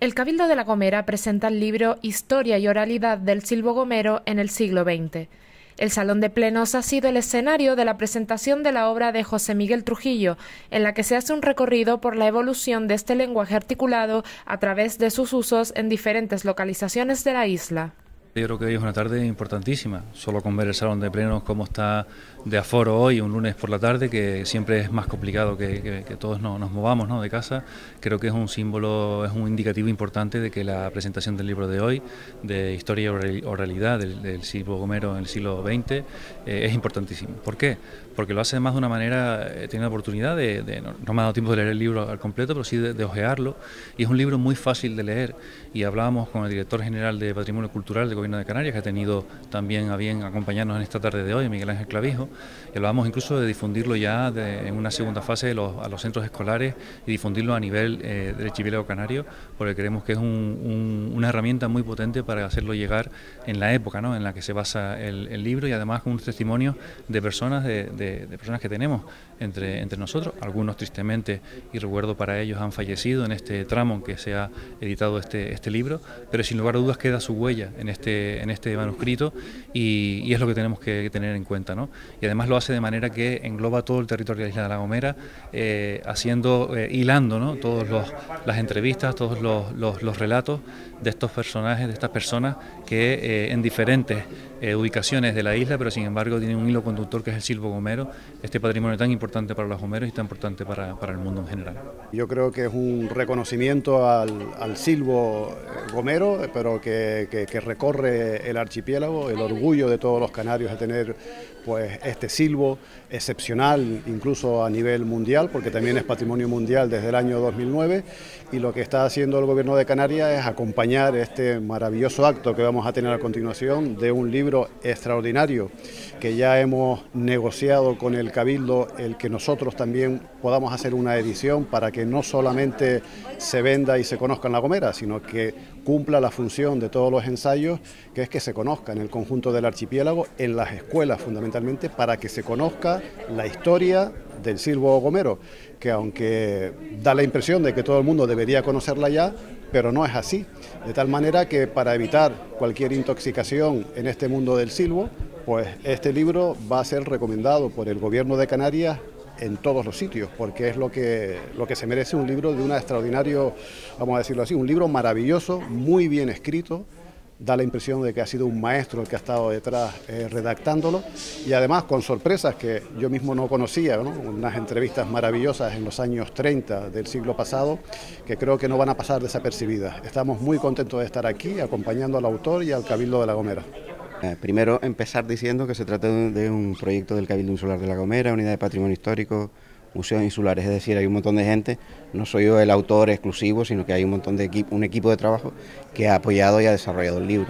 El Cabildo de La Gomera presenta el libro Historia y Oralidad del Silbo Gomero en el siglo XX. El Salón de Plenos ha sido el escenario de la presentación de la obra de José Miguel Trujillo, en la que se hace un recorrido por la evolución de este lenguaje articulado a través de sus usos en diferentes localizaciones de la isla. Yo creo que hoy es una tarde importantísima, solo con ver el salón de plenos cómo está de aforo hoy, un lunes por la tarde, que siempre es más complicado que, todos nos movamos ¿no? de casa, creo que es un símbolo, es un indicativo importante de que la presentación del libro de hoy, de Historia y Oralidad del, del Gomero en el siglo XX, eh, es importantísimo. ¿Por qué? Porque lo hace además de una manera, he tenido la oportunidad de, no, me ha dado tiempo de leer el libro al completo, pero sí de, de ojearlo, y es un libro muy fácil de leer, y hablábamos con el director general de Patrimonio Cultural de Gobierno de Canarias, que ha tenido también a bien acompañarnos en esta tarde de hoy, Miguel Ángel Clavijo, y hablábamos incluso de difundirlo ya en una segunda fase a los centros escolares y difundirlo a nivel eh, del archipiélago canario, porque creemos que es una herramienta muy potente para hacerlo llegar en la época ¿no? en la que se basa el, libro y además con un testimonio de personas, de, personas que tenemos entre, entre nosotros, algunos tristemente, y recuerdo para ellos, han fallecido en este tramo en que se ha editado este, este libro, pero sin lugar a dudas queda su huella en este, en este manuscrito y, es lo que tenemos que tener en cuenta. ¿no? Y además lo hace de manera que engloba todo el territorio de la isla de La Gomera, eh, haciendo, eh, hilando ¿no? todas las entrevistas, todos los, relatos de estos personajes, de estas personas que eh, en diferentes ubicaciones de la isla, pero sin embargo tienen un hilo conductor que es el silbo gomero, este patrimonio tan importante para los gomeros y tan importante para, el mundo en general. Yo creo que es un reconocimiento al, silbo gomero, pero que, que recorre el archipiélago, el orgullo de todos los canarios de tener pues este silbo excepcional incluso a nivel mundial, porque también es patrimonio mundial desde el año 2009 y lo que está haciendo el gobierno de Canarias es acompañar este maravilloso acto que vamos a tener a continuación de un libro extraordinario que ya hemos negociado con el Cabildo el que nosotros también podamos hacer una edición para que no solamente se venda y se conozca en La Gomera, sino que cumpla la función de todos los ensayos, que es que se conozca en el conjunto del archipiélago, en las escuelas fundamentalmente, para que se conozca la historia del silbo gomero, que aunque da la impresión de que todo el mundo debería conocerla ya, pero no es así. De tal manera que para evitar cualquier intoxicación en este mundo del silbo, pues este libro va a ser recomendado por el Gobierno de Canarias en todos los sitios, porque es lo que, lo que se merece un libro de una extraordinario, vamos a decirlo así, un libro maravilloso, muy bien escrito, da la impresión de que ha sido un maestro el que ha estado detrás eh, redactándolo y además con sorpresas que yo mismo no conocía, unas entrevistas maravillosas en los años 30 del siglo pasado que creo que no van a pasar desapercibidas. Estamos muy contentos de estar aquí acompañando al autor y al Cabildo de La Gomera. Eh, primero, empezar diciendo que se trata de un proyecto del Cabildo Insular de La Gomera, Unidad de Patrimonio Histórico, Museos Insulares, es decir, hay un montón de gente, no soy yo el autor exclusivo, sino que hay un montón de equipo, un equipo de trabajo que ha apoyado y ha desarrollado el libro.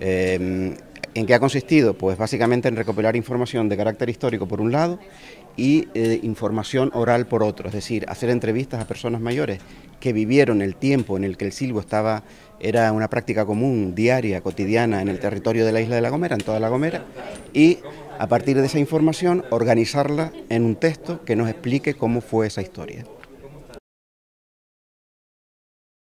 Eh, ¿En qué ha consistido? Pues básicamente en recopilar información de carácter histórico por un lado y eh, información oral por otro, es decir, hacer entrevistas a personas mayores que vivieron el tiempo en el que el silbo estaba, era una práctica común, diaria, cotidiana en el territorio de la isla de La Gomera, en toda La Gomera, y a partir de esa información organizarla en un texto que nos explique cómo fue esa historia.